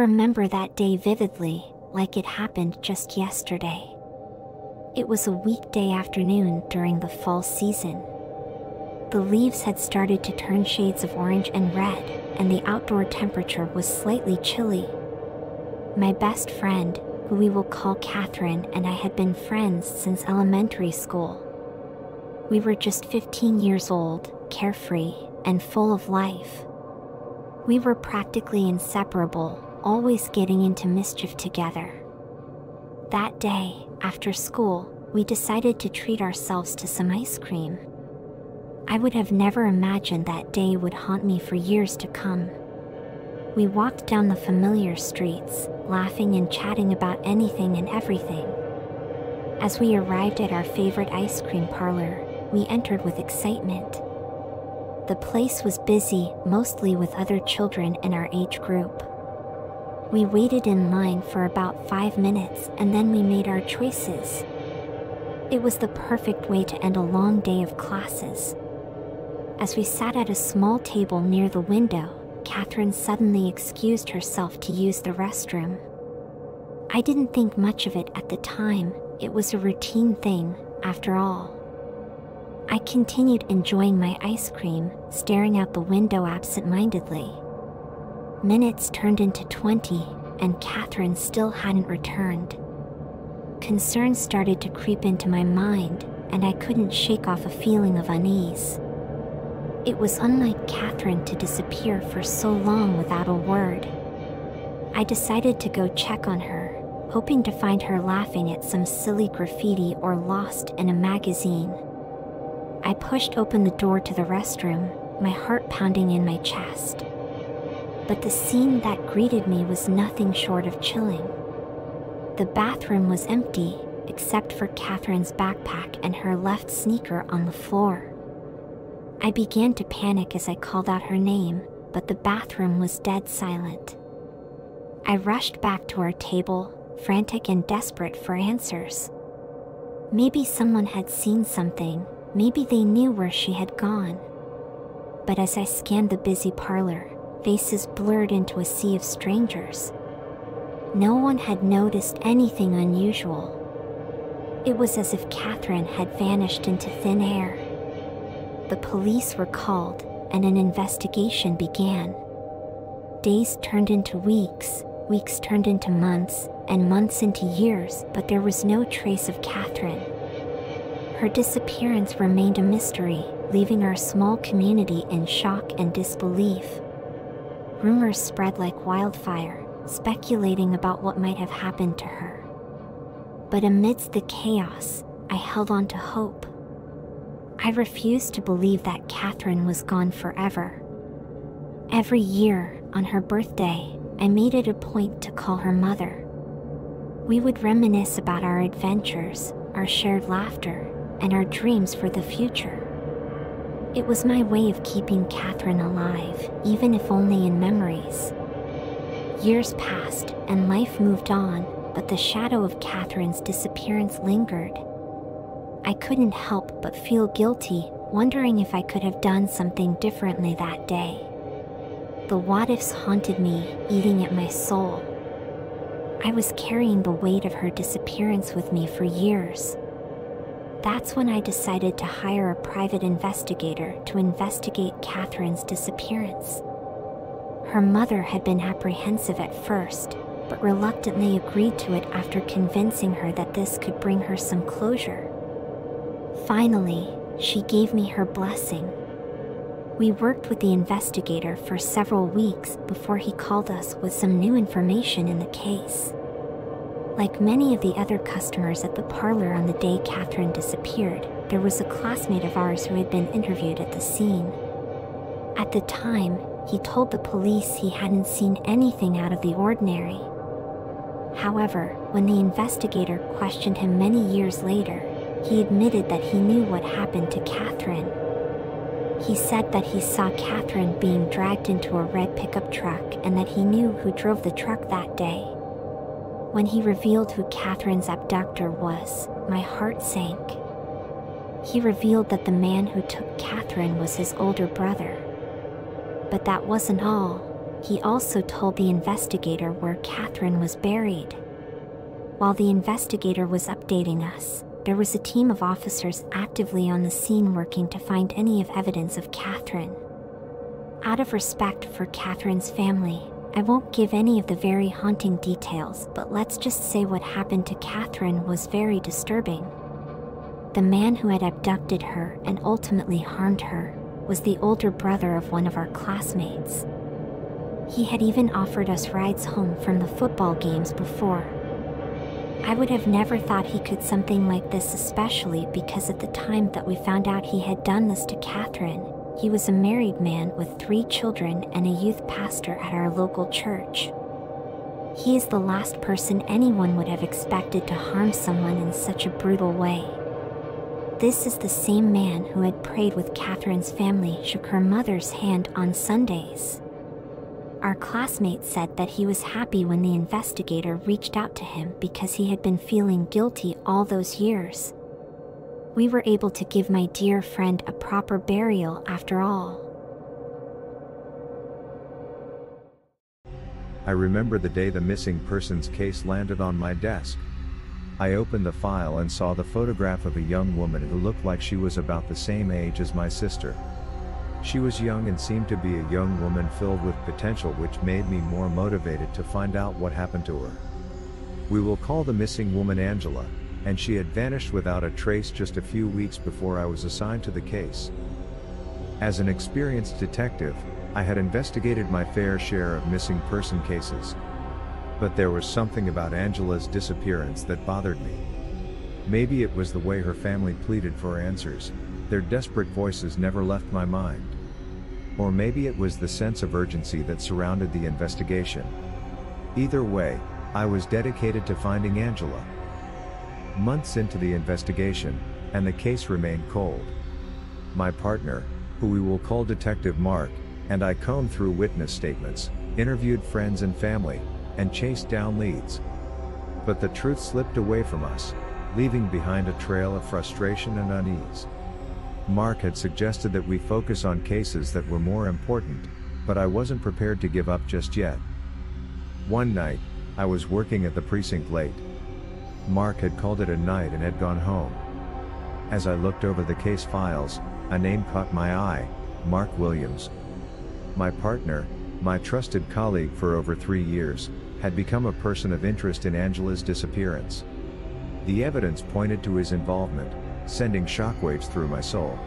Remember that day vividly, like it happened just yesterday. It was a weekday afternoon during the fall season. The leaves had started to turn shades of orange and red, and the outdoor temperature was slightly chilly. My best friend, who we will call Catherine, and I had been friends since elementary school. We were just 15 years old, carefree, and full of life. We were practically inseparable, always getting into mischief together. That day, after school, we decided to treat ourselves to some ice cream. I would have never imagined that day would haunt me for years to come. We walked down the familiar streets, laughing and chatting about anything and everything. As we arrived at our favorite ice cream parlor, we entered with excitement. The place was busy, mostly with other children in our age group. We waited in line for about five minutes and then we made our choices. It was the perfect way to end a long day of classes. As we sat at a small table near the window, Catherine suddenly excused herself to use the restroom. I didn't think much of it at the time, it was a routine thing, after all. I continued enjoying my ice cream, staring out the window absent mindedly. Minutes turned into 20, and Catherine still hadn't returned. Concerns started to creep into my mind, and I couldn't shake off a feeling of unease. It was unlike Catherine to disappear for so long without a word. I decided to go check on her, hoping to find her laughing at some silly graffiti or lost in a magazine. I pushed open the door to the restroom, my heart pounding in my chest. But the scene that greeted me was nothing short of chilling. The bathroom was empty, except for Catherine's backpack and her left sneaker on the floor. I began to panic as I called out her name, but the bathroom was dead silent. I rushed back to our table, frantic and desperate for answers. Maybe someone had seen something, maybe they knew where she had gone. But as I scanned the busy parlor, faces blurred into a sea of strangers. No one had noticed anything unusual. It was as if Catherine had vanished into thin air the police were called and an investigation began. Days turned into weeks, weeks turned into months, and months into years, but there was no trace of Catherine. Her disappearance remained a mystery, leaving our small community in shock and disbelief. Rumors spread like wildfire, speculating about what might have happened to her. But amidst the chaos, I held on to hope. I refused to believe that Catherine was gone forever. Every year, on her birthday, I made it a point to call her mother. We would reminisce about our adventures, our shared laughter, and our dreams for the future. It was my way of keeping Catherine alive, even if only in memories. Years passed, and life moved on, but the shadow of Catherine's disappearance lingered. I couldn't help but feel guilty, wondering if I could have done something differently that day. The what ifs haunted me, eating at my soul. I was carrying the weight of her disappearance with me for years. That's when I decided to hire a private investigator to investigate Catherine's disappearance. Her mother had been apprehensive at first, but reluctantly agreed to it after convincing her that this could bring her some closure. Finally, she gave me her blessing. We worked with the investigator for several weeks before he called us with some new information in the case. Like many of the other customers at the parlor on the day Catherine disappeared, there was a classmate of ours who had been interviewed at the scene. At the time, he told the police he hadn't seen anything out of the ordinary. However, when the investigator questioned him many years later, he admitted that he knew what happened to Catherine. He said that he saw Catherine being dragged into a red pickup truck and that he knew who drove the truck that day. When he revealed who Catherine's abductor was, my heart sank. He revealed that the man who took Catherine was his older brother. But that wasn't all. He also told the investigator where Catherine was buried. While the investigator was updating us, there was a team of officers actively on the scene working to find any of evidence of Catherine. Out of respect for Catherine's family, I won't give any of the very haunting details, but let's just say what happened to Catherine was very disturbing. The man who had abducted her and ultimately harmed her was the older brother of one of our classmates. He had even offered us rides home from the football games before. I would have never thought he could something like this, especially because at the time that we found out he had done this to Catherine, he was a married man with three children and a youth pastor at our local church. He is the last person anyone would have expected to harm someone in such a brutal way. This is the same man who had prayed with Catherine's family, shook her mother's hand on Sundays. Our classmate said that he was happy when the investigator reached out to him because he had been feeling guilty all those years. We were able to give my dear friend a proper burial after all. I remember the day the missing persons case landed on my desk. I opened the file and saw the photograph of a young woman who looked like she was about the same age as my sister. She was young and seemed to be a young woman filled with potential which made me more motivated to find out what happened to her. We will call the missing woman Angela, and she had vanished without a trace just a few weeks before I was assigned to the case. As an experienced detective, I had investigated my fair share of missing person cases, but there was something about Angela's disappearance that bothered me. Maybe it was the way her family pleaded for answers, their desperate voices never left my mind. Or maybe it was the sense of urgency that surrounded the investigation. Either way, I was dedicated to finding Angela. Months into the investigation, and the case remained cold. My partner, who we will call Detective Mark, and I combed through witness statements, interviewed friends and family, and chased down leads. But the truth slipped away from us, leaving behind a trail of frustration and unease. Mark had suggested that we focus on cases that were more important, but I wasn't prepared to give up just yet. One night, I was working at the precinct late. Mark had called it a night and had gone home. As I looked over the case files, a name caught my eye Mark Williams. My partner, my trusted colleague for over three years, had become a person of interest in Angela's disappearance. The evidence pointed to his involvement, sending shockwaves through my soul.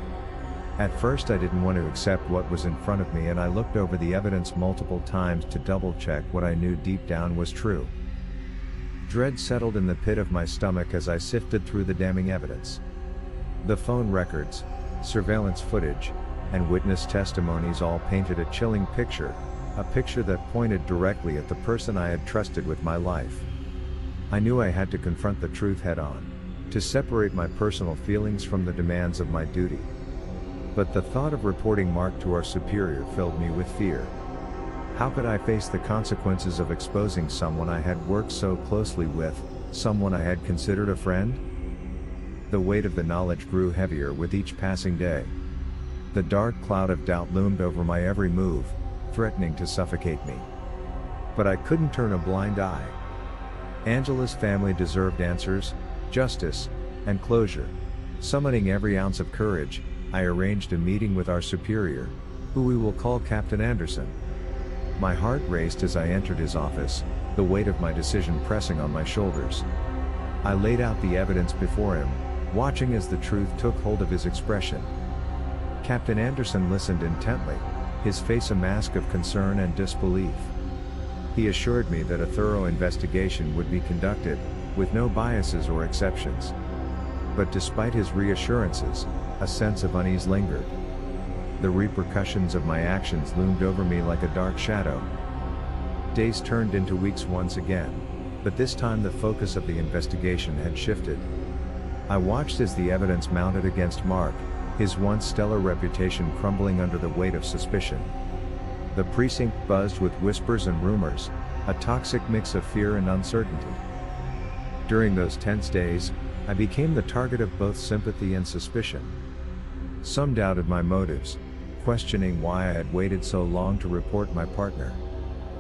At first I didn't want to accept what was in front of me and I looked over the evidence multiple times to double check what I knew deep down was true. Dread settled in the pit of my stomach as I sifted through the damning evidence. The phone records, surveillance footage, and witness testimonies all painted a chilling picture, a picture that pointed directly at the person I had trusted with my life. I knew I had to confront the truth head on, to separate my personal feelings from the demands of my duty. But the thought of reporting Mark to our superior filled me with fear. How could I face the consequences of exposing someone I had worked so closely with, someone I had considered a friend? The weight of the knowledge grew heavier with each passing day. The dark cloud of doubt loomed over my every move, threatening to suffocate me. But I couldn't turn a blind eye. Angela's family deserved answers, justice, and closure. Summoning every ounce of courage, I arranged a meeting with our superior, who we will call Captain Anderson. My heart raced as I entered his office, the weight of my decision pressing on my shoulders. I laid out the evidence before him, watching as the truth took hold of his expression. Captain Anderson listened intently, his face a mask of concern and disbelief. He assured me that a thorough investigation would be conducted, with no biases or exceptions. But despite his reassurances, a sense of unease lingered. The repercussions of my actions loomed over me like a dark shadow. Days turned into weeks once again, but this time the focus of the investigation had shifted. I watched as the evidence mounted against Mark, his once stellar reputation crumbling under the weight of suspicion. The precinct buzzed with whispers and rumors, a toxic mix of fear and uncertainty. During those tense days, I became the target of both sympathy and suspicion. Some doubted my motives, questioning why I had waited so long to report my partner.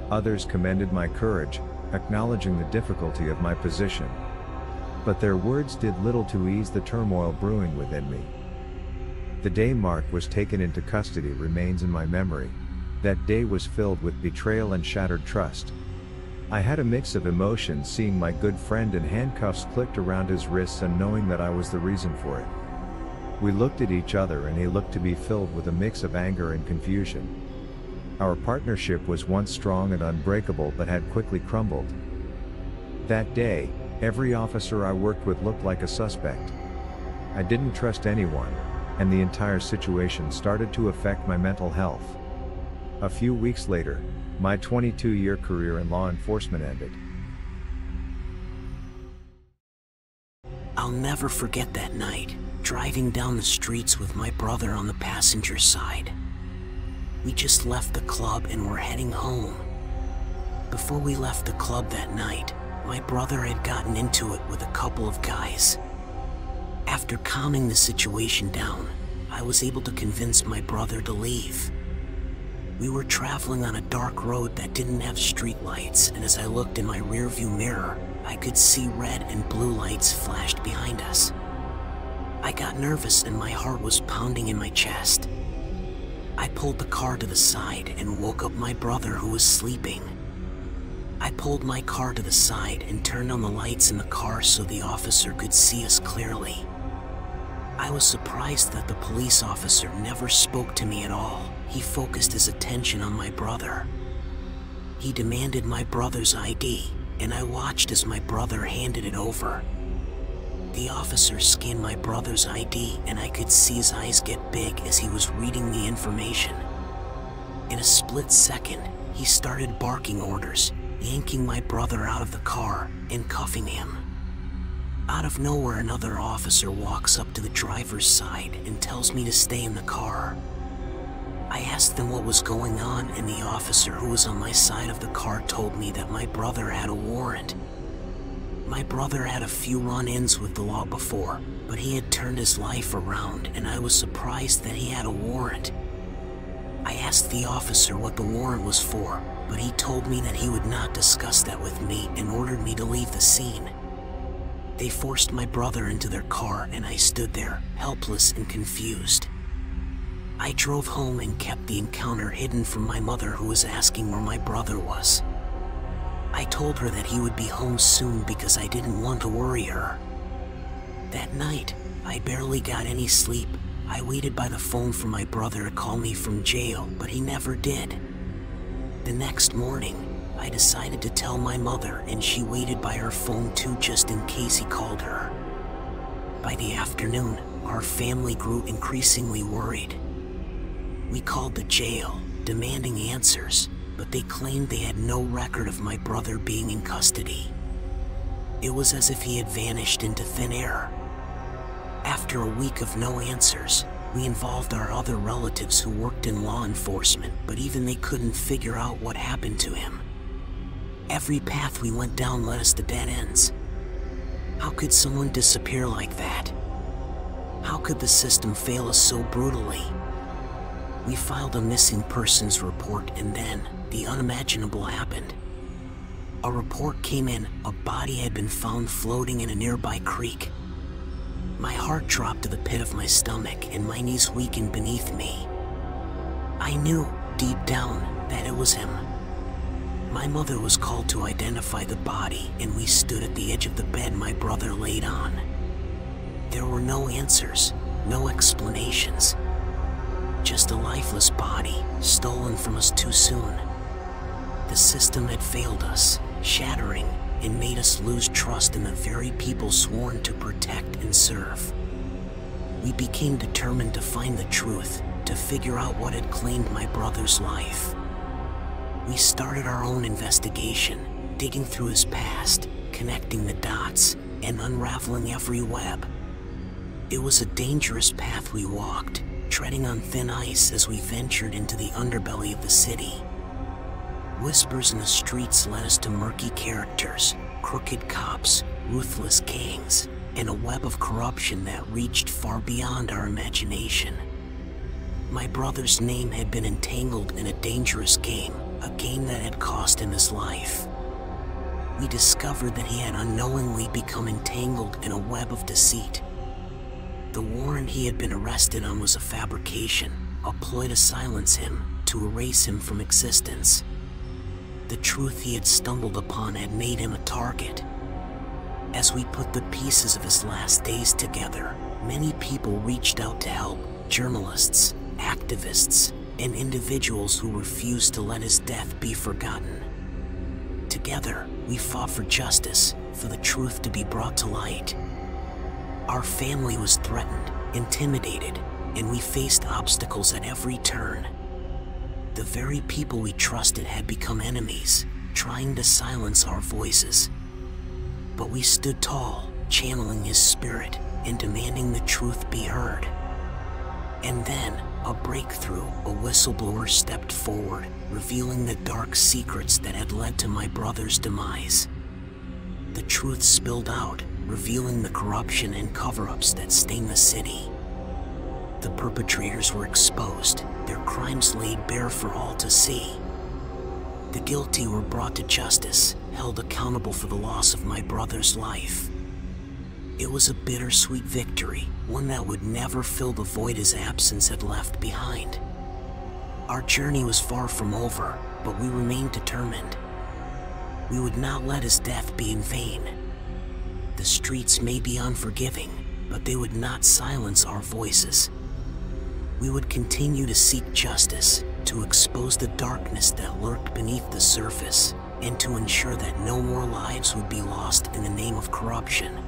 Others commended my courage, acknowledging the difficulty of my position. But their words did little to ease the turmoil brewing within me. The day Mark was taken into custody remains in my memory. That day was filled with betrayal and shattered trust. I had a mix of emotions seeing my good friend in handcuffs clicked around his wrists and knowing that I was the reason for it. We looked at each other and he looked to be filled with a mix of anger and confusion. Our partnership was once strong and unbreakable but had quickly crumbled. That day, every officer I worked with looked like a suspect. I didn't trust anyone, and the entire situation started to affect my mental health. A few weeks later, my 22 year career in law enforcement ended. I'll never forget that night, driving down the streets with my brother on the passenger side. We just left the club and were heading home. Before we left the club that night, my brother had gotten into it with a couple of guys. After calming the situation down, I was able to convince my brother to leave. We were traveling on a dark road that didn't have streetlights, and as I looked in my rearview mirror, I could see red and blue lights flashed behind us. I got nervous and my heart was pounding in my chest. I pulled the car to the side and woke up my brother who was sleeping. I pulled my car to the side and turned on the lights in the car so the officer could see us clearly. I was surprised that the police officer never spoke to me at all. He focused his attention on my brother. He demanded my brother's ID, and I watched as my brother handed it over. The officer scanned my brother's ID, and I could see his eyes get big as he was reading the information. In a split second, he started barking orders, yanking my brother out of the car and cuffing him. Out of nowhere, another officer walks up to the driver's side and tells me to stay in the car. I asked them what was going on, and the officer who was on my side of the car told me that my brother had a warrant. My brother had a few run ins with the law before, but he had turned his life around, and I was surprised that he had a warrant. I asked the officer what the warrant was for, but he told me that he would not discuss that with me and ordered me to leave the scene. They forced my brother into their car, and I stood there, helpless and confused. I drove home and kept the encounter hidden from my mother, who was asking where my brother was. I told her that he would be home soon because I didn't want to worry her. That night, I barely got any sleep. I waited by the phone for my brother to call me from jail, but he never did. The next morning, I decided to tell my mother, and she waited by her phone too just in case he called her. By the afternoon, our family grew increasingly worried. We called the jail, demanding answers, but they claimed they had no record of my brother being in custody. It was as if he had vanished into thin air. After a week of no answers, we involved our other relatives who worked in law enforcement, but even they couldn't figure out what happened to him. Every path we went down led us to dead ends. How could someone disappear like that? How could the system fail us so brutally? We filed a missing persons report and then the unimaginable happened. A report came in, a body had been found floating in a nearby creek. My heart dropped to the pit of my stomach and my knees weakened beneath me. I knew, deep down, that it was him. My mother was called to identify the body, and we stood at the edge of the bed my brother laid on. There were no answers, no explanations. Just a lifeless body, stolen from us too soon. The system had failed us, shattering and made us lose trust in the very people sworn to protect and serve. We became determined to find the truth, to figure out what had claimed my brother's life. We started our own investigation, digging through his past, connecting the dots, and unraveling every web. It was a dangerous path we walked, treading on thin ice as we ventured into the underbelly of the city. Whispers in the streets led us to murky characters, crooked cops, ruthless gangs, and a web of corruption that reached far beyond our imagination. My brother's name had been entangled in a dangerous game, a game that had cost him his life. We discovered that he had unknowingly become entangled in a web of deceit. The warrant he had been arrested on was a fabrication, a ploy to silence him, to erase him from existence. The truth he had stumbled upon had made him a target. As we put the pieces of his last days together, many people reached out to help journalists, activists, and individuals who refused to let his death be forgotten. Together, we fought for justice, for the truth to be brought to light. Our family was threatened, intimidated, and we faced obstacles at every turn. The very people we trusted had become enemies, trying to silence our voices. But we stood tall, channeling his spirit and demanding the truth be heard. And then, a breakthrough, a whistleblower stepped forward, revealing the dark secrets that had led to my brother's demise. The truth spilled out, revealing the corruption and cover ups that stain the city. The perpetrators were exposed, their crimes laid bare for all to see. The guilty were brought to justice, held accountable for the loss of my brother's life. It was a bittersweet victory, one that would never fill the void his absence had left behind. Our journey was far from over, but we remained determined. We would not let his death be in vain. The streets may be unforgiving, but they would not silence our voices. We would continue to seek justice, to expose the darkness that lurked beneath the surface, and to ensure that no more lives would be lost in the name of corruption.